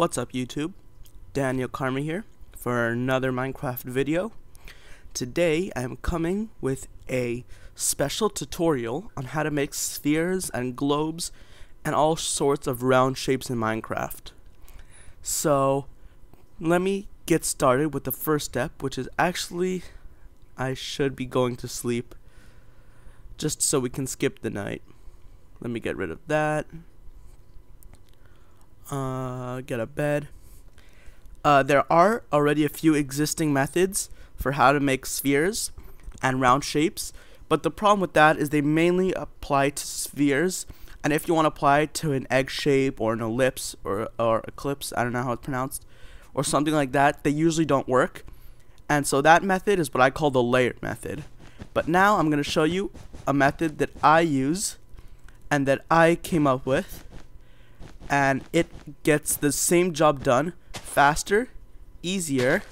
What's up YouTube? Daniel Carmi here for another Minecraft video. Today I am coming with a special tutorial on how to make spheres and globes and all sorts of round shapes in Minecraft. So let me get started with the first step which is actually I should be going to sleep just so we can skip the night. Let me get rid of that uh, get a bed. Uh, there are already a few existing methods for how to make spheres and round shapes, but the problem with that is they mainly apply to spheres, and if you want to apply to an egg shape or an ellipse or, or eclipse, I don't know how it's pronounced, or something like that, they usually don't work. And so that method is what I call the layered method. But now I'm going to show you a method that I use and that I came up with and it gets the same job done faster, easier,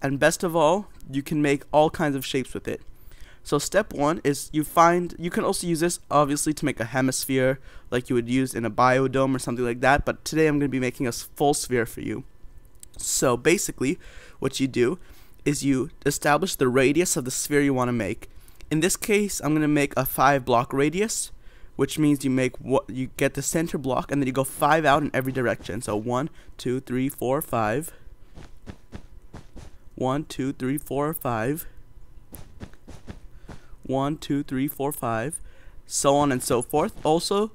and best of all, you can make all kinds of shapes with it. So step one is you find, you can also use this obviously to make a hemisphere like you would use in a biodome or something like that, but today I'm going to be making a full sphere for you. So basically, what you do is you establish the radius of the sphere you want to make. In this case, I'm going to make a 5 block radius which means you make what you get the center block and then you go five out in every direction. So one, two, three, four, five. One, two, three, four, five. One, two, three, four, five. So on and so forth. Also,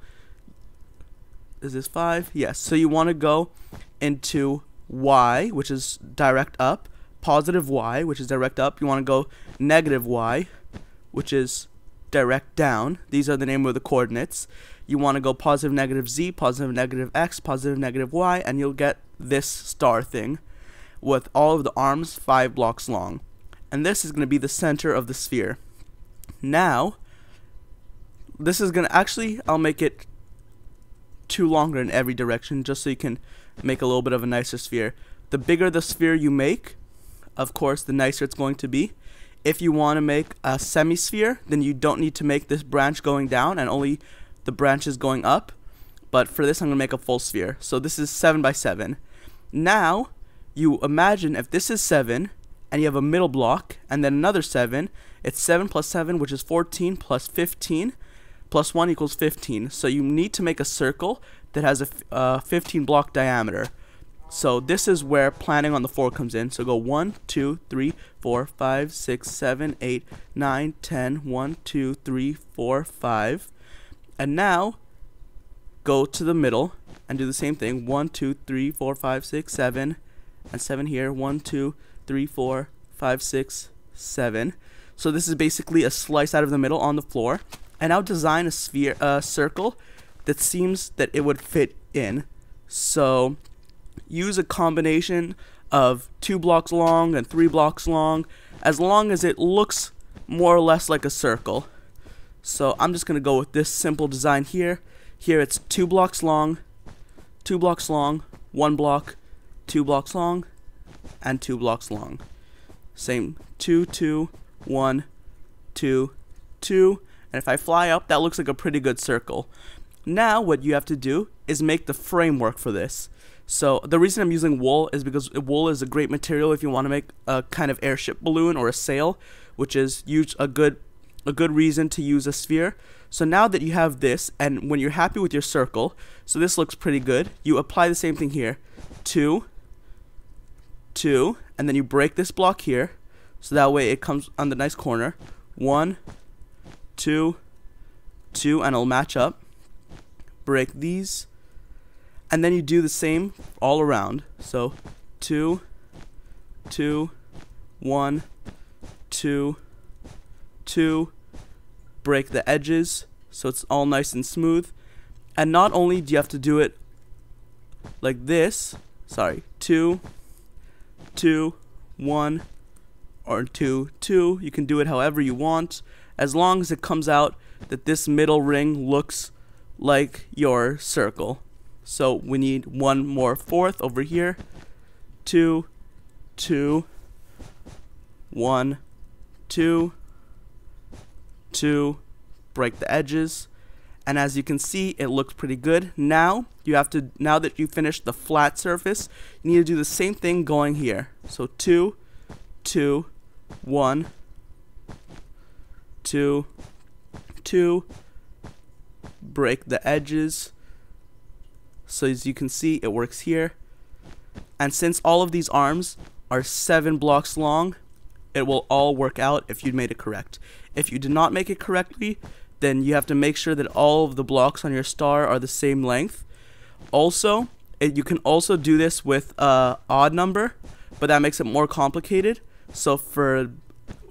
is this five? Yes. So you want to go into y, which is direct up, positive y, which is direct up. You want to go negative y, which is direct down. These are the name of the coordinates. You want to go positive, negative z, positive, negative x, positive, negative y, and you'll get this star thing with all of the arms five blocks long. And this is going to be the center of the sphere. Now, this is going to actually, I'll make it two longer in every direction just so you can make a little bit of a nicer sphere. The bigger the sphere you make, of course, the nicer it's going to be. If you want to make a semisphere, then you don't need to make this branch going down and only the branches going up. But for this, I'm going to make a full sphere. So this is 7 by 7. Now, you imagine if this is 7, and you have a middle block, and then another 7, it's 7 plus 7, which is 14, plus 15, plus 1 equals 15. So you need to make a circle that has a uh, 15 block diameter. So this is where planning on the floor comes in. So go 1, 2, 3, 4, 5, 6, 7, 8, 9, 10, 1, 2, 3, 4, 5. And now go to the middle and do the same thing. 1, 2, 3, 4, 5, 6, 7. And 7 here. 1, 2, 3, 4, 5, 6, 7. So this is basically a slice out of the middle on the floor. And now design a sphere, a circle that seems that it would fit in. So use a combination of two blocks long and three blocks long as long as it looks more or less like a circle. So I'm just going to go with this simple design here. Here it's two blocks long, two blocks long, one block, two blocks long, and two blocks long. Same two, two, one, two, two. And if I fly up, that looks like a pretty good circle. Now what you have to do is make the framework for this. So the reason I'm using wool is because wool is a great material if you want to make a kind of airship balloon or a sail, which is huge, a good a good reason to use a sphere. So now that you have this, and when you're happy with your circle, so this looks pretty good, you apply the same thing here. Two, two, and then you break this block here, so that way it comes on the nice corner. One, two, two, and it'll match up. Break these, and then you do the same all around. So two, two, one, two, two, break the edges so it's all nice and smooth. And not only do you have to do it like this, sorry, two, two, one, or two, two, you can do it however you want, as long as it comes out that this middle ring looks like your circle. So we need one more fourth over here. Two, two, one, two, two, break the edges. and as you can see it looks pretty good. Now you have to now that you finished the flat surface you need to do the same thing going here. So two two one two two. Break the edges so as you can see it works here and since all of these arms are seven blocks long it will all work out if you made it correct if you did not make it correctly then you have to make sure that all of the blocks on your star are the same length. Also, it, you can also do this with a odd number, but that makes it more complicated. So for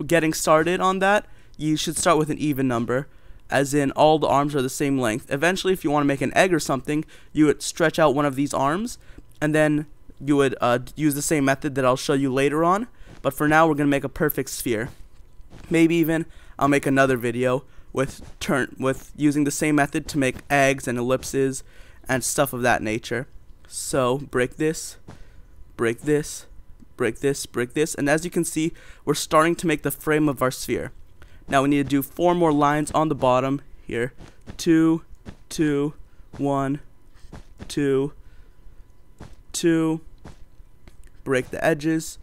getting started on that, you should start with an even number, as in all the arms are the same length. Eventually, if you want to make an egg or something, you would stretch out one of these arms, and then you would uh, use the same method that I'll show you later on. But for now, we're going to make a perfect sphere. Maybe even I'll make another video with turn with using the same method to make eggs and ellipses and stuff of that nature. So break this, break this, break this, break this, and as you can see, we're starting to make the frame of our sphere. Now we need to do four more lines on the bottom here. Two, two, one, two, two, break the edges,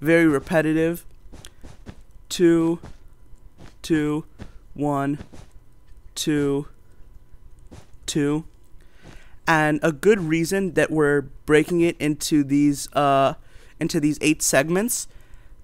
very repetitive, two, two, one, two, two. And a good reason that we're breaking it into these uh, into these eight segments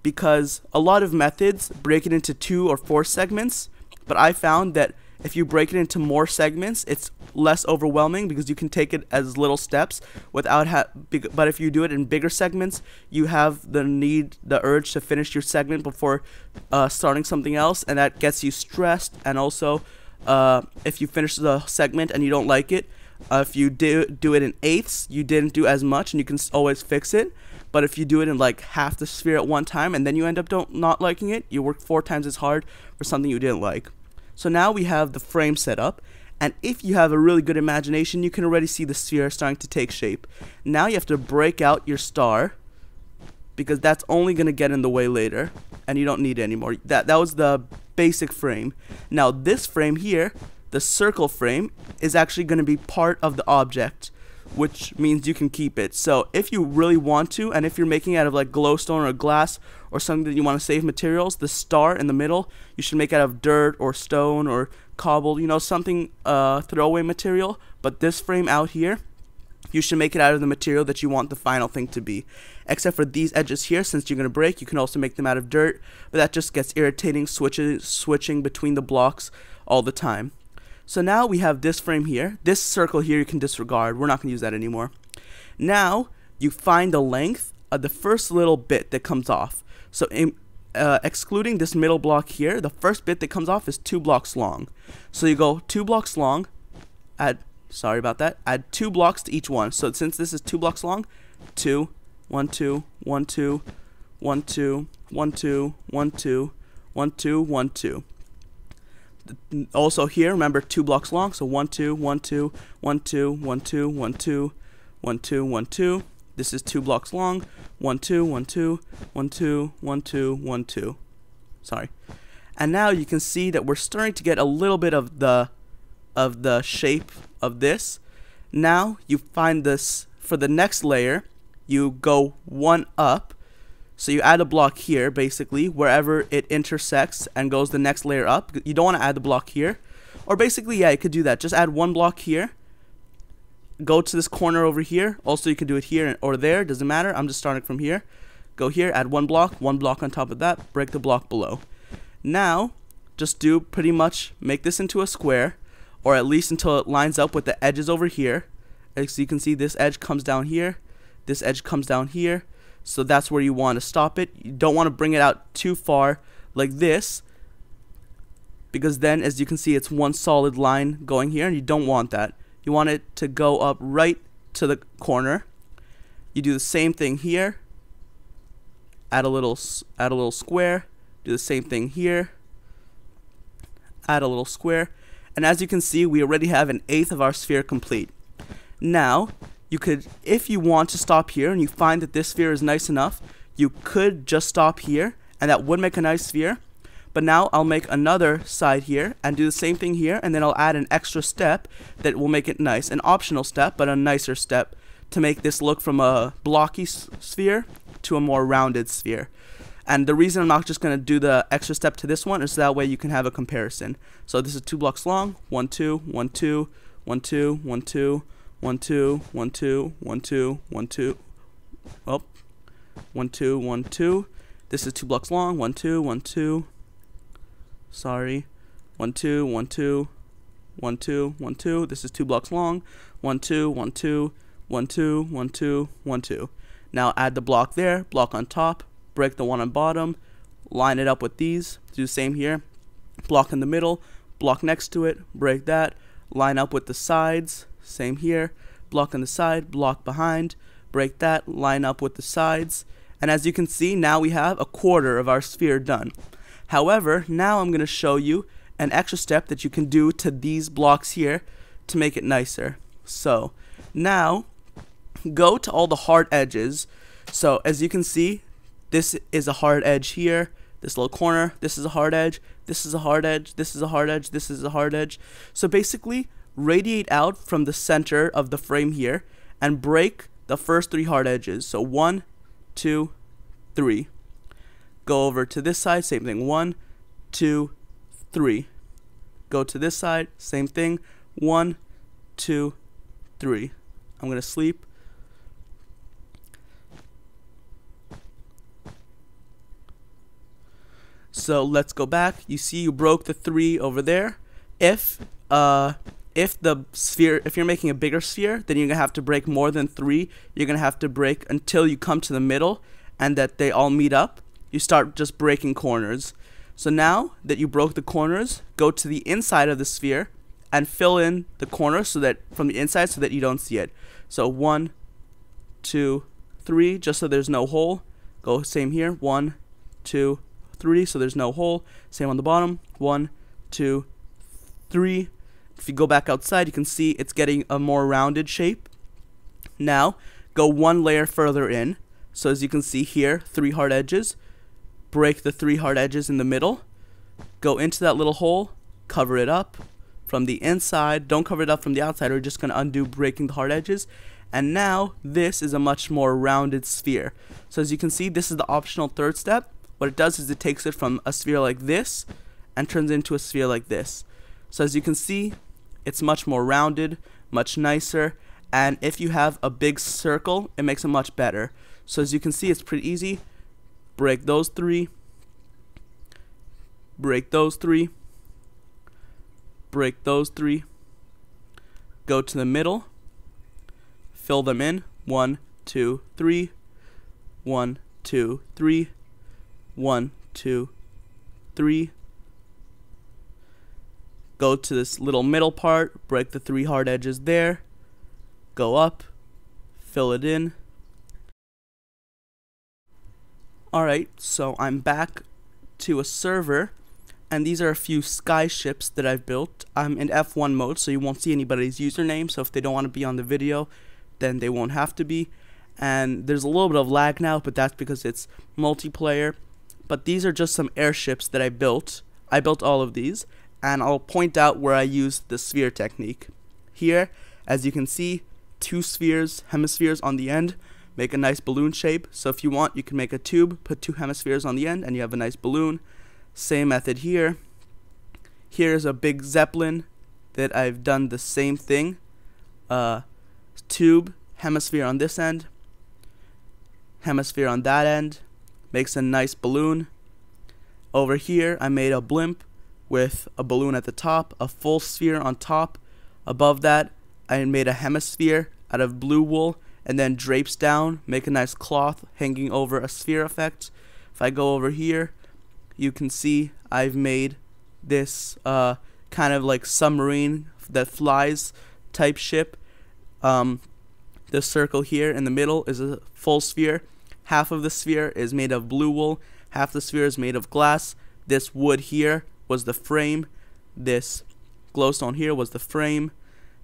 because a lot of methods break it into two or four segments, but I found that if you break it into more segments, it's less overwhelming because you can take it as little steps without ha- but if you do it in bigger segments, you have the need, the urge to finish your segment before uh, starting something else, and that gets you stressed. And also, uh, if you finish the segment and you don't like it, uh, if you do do it in eighths, you didn't do as much, and you can always fix it. But if you do it in like half the sphere at one time, and then you end up don't not liking it, you work four times as hard for something you didn't like. So now we have the frame set up, and if you have a really good imagination, you can already see the sphere starting to take shape. Now you have to break out your star, because that's only going to get in the way later, and you don't need it anymore. That, that was the basic frame. Now this frame here, the circle frame, is actually going to be part of the object which means you can keep it. So if you really want to, and if you're making out of like glowstone or glass or something that you want to save materials, the star in the middle, you should make out of dirt or stone or cobble, you know, something uh, throwaway material. But this frame out here, you should make it out of the material that you want the final thing to be. Except for these edges here, since you're going to break, you can also make them out of dirt, but that just gets irritating switching, switching between the blocks all the time. So now we have this frame here. This circle here you can disregard. We're not going to use that anymore. Now you find the length of the first little bit that comes off. So in, uh, excluding this middle block here, the first bit that comes off is two blocks long. So you go two blocks long, add, sorry about that, add two blocks to each one. So since this is two blocks long, two, one, two, one, two, one, two, one, two, one, two, one, two, one, two also here, remember two blocks long, so one, two, one, two, one, two, one, two, one, two, one, two, one, two. This is two blocks long. One, two, one, two, one, two, one, two, one, two. Sorry. And now you can see that we're starting to get a little bit of the of the shape of this. Now you find this for the next layer, you go one up so you add a block here, basically, wherever it intersects and goes the next layer up. You don't want to add the block here. Or basically, yeah, you could do that. Just add one block here. Go to this corner over here. Also, you could do it here or there. Doesn't matter. I'm just starting from here. Go here, add one block, one block on top of that, break the block below. Now, just do pretty much make this into a square, or at least until it lines up with the edges over here. As you can see, this edge comes down here, this edge comes down here, so that's where you want to stop it. You don't want to bring it out too far like this because then as you can see it's one solid line going here and you don't want that. You want it to go up right to the corner. You do the same thing here. Add a little add a little square. Do the same thing here. Add a little square. And as you can see, we already have an eighth of our sphere complete. Now, you could, if you want to stop here and you find that this sphere is nice enough, you could just stop here and that would make a nice sphere. But now I'll make another side here and do the same thing here and then I'll add an extra step that will make it nice. An optional step, but a nicer step to make this look from a blocky sphere to a more rounded sphere. And the reason I'm not just going to do the extra step to this one is that way you can have a comparison. So this is two blocks long. One, two, one, two, one, two, one, two, one, two, one, two, one, two, one, two. Oh, one, two, one, two. This is two blocks long. One, two, one, two. Sorry. One, two, one, two, one, two, one, two. This is two blocks long. One, two, one, two, one, two, one, two, one, two. Now add the block there, block on top, break the one on bottom, line it up with these, do the same here, block in the middle, block next to it, break that, line up with the sides, same here, block on the side, block behind, break that, line up with the sides, and as you can see, now we have a quarter of our sphere done. However, now I'm going to show you an extra step that you can do to these blocks here to make it nicer. So, now, go to all the hard edges. So, as you can see, this is a hard edge here, this little corner, this is a hard edge, this is a hard edge, this is a hard edge, this is a hard edge. So basically, radiate out from the center of the frame here and break the first three hard edges. So one, two, three. Go over to this side, same thing. One, two, three. Go to this side, same thing. One, two, three. I'm going to sleep. So let's go back. You see you broke the three over there. If uh if the sphere if you're making a bigger sphere, then you're gonna have to break more than three. You're gonna have to break until you come to the middle and that they all meet up. You start just breaking corners. So now that you broke the corners, go to the inside of the sphere and fill in the corner so that from the inside so that you don't see it. So one, two, three, just so there's no hole. Go same here. One, two, three, so there's no hole. Same on the bottom. One, two, three. If you go back outside, you can see it's getting a more rounded shape. Now, go one layer further in. So as you can see here, three hard edges. Break the three hard edges in the middle. Go into that little hole, cover it up from the inside. Don't cover it up from the outside. We're just going to undo breaking the hard edges. And now this is a much more rounded sphere. So as you can see, this is the optional third step. What it does is it takes it from a sphere like this and turns into a sphere like this. So as you can see, it's much more rounded, much nicer, and if you have a big circle, it makes it much better. So as you can see, it's pretty easy. Break those three, break those three, break those three, go to the middle, fill them in, one, two, three, one, two, three, one, two, three. Go to this little middle part, break the three hard edges there, go up, fill it in. Alright, so I'm back to a server, and these are a few skyships that I've built. I'm in F1 mode, so you won't see anybody's username, so if they don't want to be on the video, then they won't have to be. And there's a little bit of lag now, but that's because it's multiplayer but these are just some airships that I built. I built all of these, and I'll point out where I used the sphere technique. Here, as you can see, two spheres, hemispheres on the end, make a nice balloon shape. So if you want, you can make a tube, put two hemispheres on the end, and you have a nice balloon. Same method here. Here's a big zeppelin that I've done the same thing. Uh, tube, hemisphere on this end, hemisphere on that end, makes a nice balloon. Over here, I made a blimp with a balloon at the top, a full sphere on top. Above that, I made a hemisphere out of blue wool and then drapes down, make a nice cloth hanging over a sphere effect. If I go over here, you can see I've made this uh, kind of like submarine that flies type ship. Um, the circle here in the middle is a full sphere Half of the sphere is made of blue wool, half the sphere is made of glass. This wood here was the frame. This glowstone here was the frame.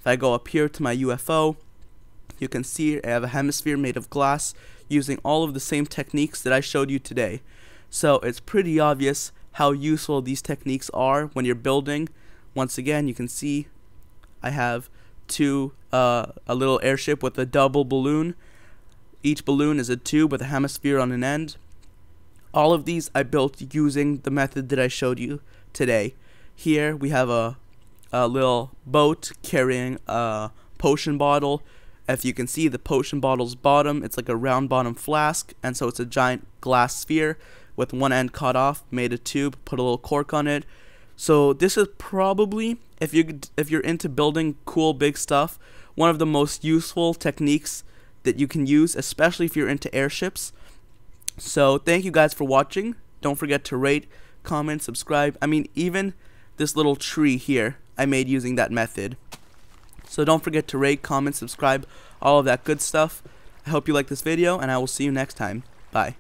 If I go up here to my UFO, you can see I have a hemisphere made of glass using all of the same techniques that I showed you today. So it's pretty obvious how useful these techniques are when you're building. Once again, you can see I have two uh, a little airship with a double balloon. Each balloon is a tube with a hemisphere on an end. All of these I built using the method that I showed you today. Here we have a, a little boat carrying a potion bottle. If you can see the potion bottle's bottom, it's like a round bottom flask, and so it's a giant glass sphere with one end cut off, made a tube, put a little cork on it. So this is probably if you if you're into building cool big stuff, one of the most useful techniques that you can use, especially if you're into airships. So thank you guys for watching. Don't forget to rate, comment, subscribe. I mean even this little tree here I made using that method. So don't forget to rate, comment, subscribe, all of that good stuff. I hope you like this video and I will see you next time. Bye.